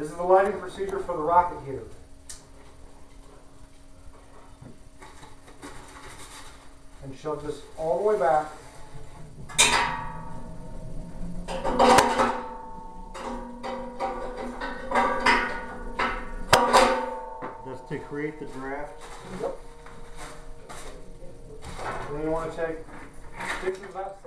This is the lighting procedure for the rocket heater. And shove this all the way back. Just to create the draft. Yep. And then you want to take sticks of that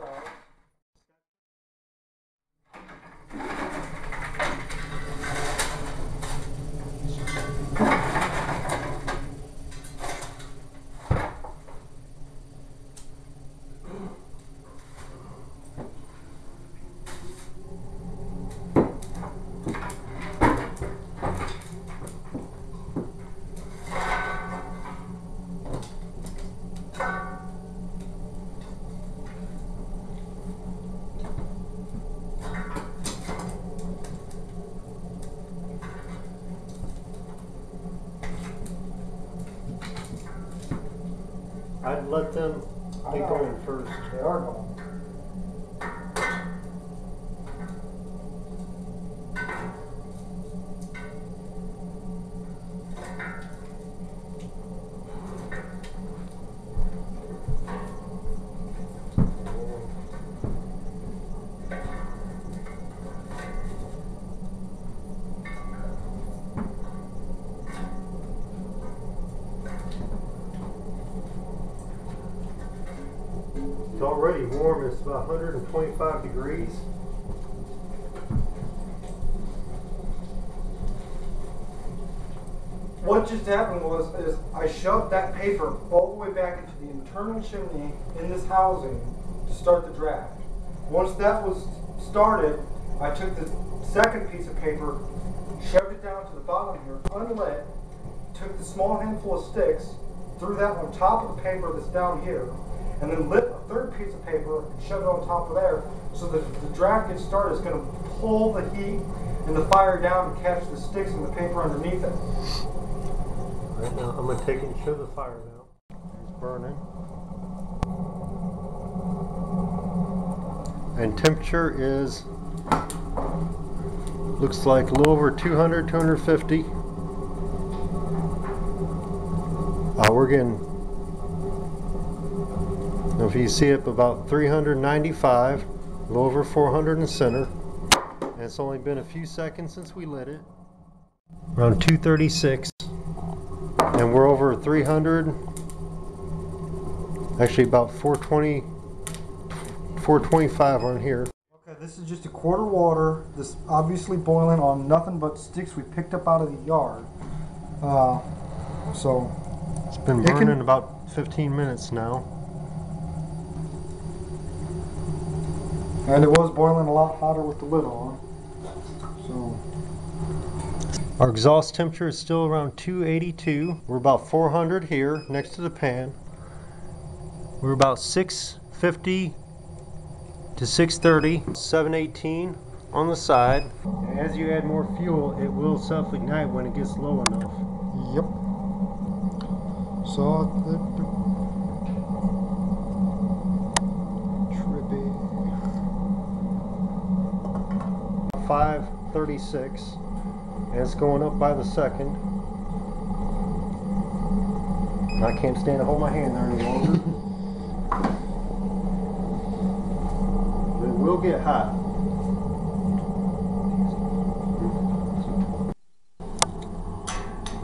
I'd let them get going first. They are going. Already warm. It's about 125 degrees. What just happened was is I shoved that paper all the way back into the internal chimney in this housing to start the draft. Once that was started, I took the second piece of paper, shoved it down to the bottom here, unlit, took the small handful of sticks, threw that on top of the paper that's down here, and then lit third piece of paper and shove it on top of there so that the draft gets started. It's going to pull the heat and the fire down and catch the sticks and the paper underneath it. Right now, I'm gonna take it and show the fire now. It's burning. And temperature is looks like a little over 200, 250. Uh, we're getting. If you see it, about 395, a little over 400 in center. And it's only been a few seconds since we lit it. Around 236 and we're over 300 actually about 420 425 on here Okay, this is just a quarter water. This obviously boiling on nothing but sticks we picked up out of the yard. Uh, so it's been It can- burning about 15 minutes now and it was boiling a lot hotter with the lid on. So. Our exhaust temperature is still around 282 we're about 400 here next to the pan. We're about 650 to 630 718 on the side. As you add more fuel it will self-ignite when it gets low enough. Yep. So the, trippy. 536 and it's going up by the second I can't stand to hold my hand there any longer it will get hot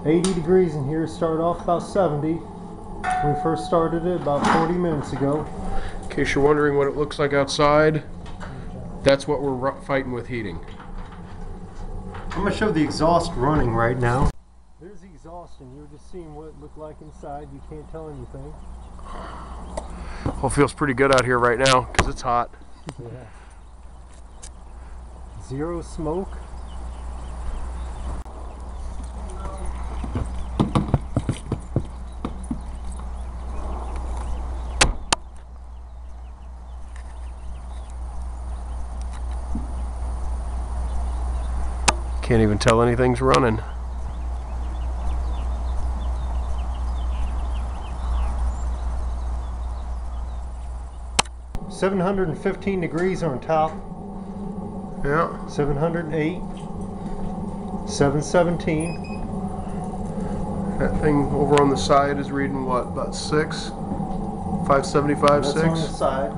Eighty degrees in here. Started off about seventy. We first started it about forty minutes ago. In case you're wondering what it looks like outside, that's what we're fighting with heating. I'm gonna show the exhaust running right now. There's the exhaust, and you're just seeing what it looked like inside. You can't tell anything. Well, it feels pretty good out here right now because it's hot. Yeah. Zero smoke. Can't even tell anything's running. Seven hundred and fifteen degrees on top. Yeah. 708. 717. That thing over on the side is reading what, about six? 575, That's on the six? side.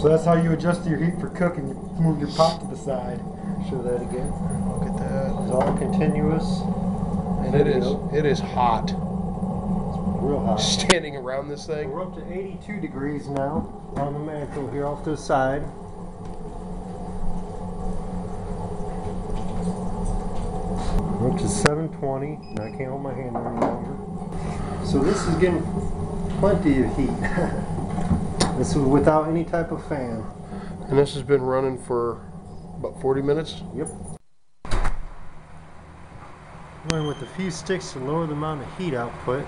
So that's how you adjust your heat for cooking. You move your pot to the side. Show that again. Look at that. It's all continuous. And it is, it is hot. It's real hot. Standing around this thing. We're up to 82 degrees now on the mantle here off to the side. We're up to 720. and I can't hold my hand any longer. So this is getting plenty of heat. this is without any type of fan. And this has been running for about 40 minutes. Yep. Running with a few sticks to lower the amount of heat output.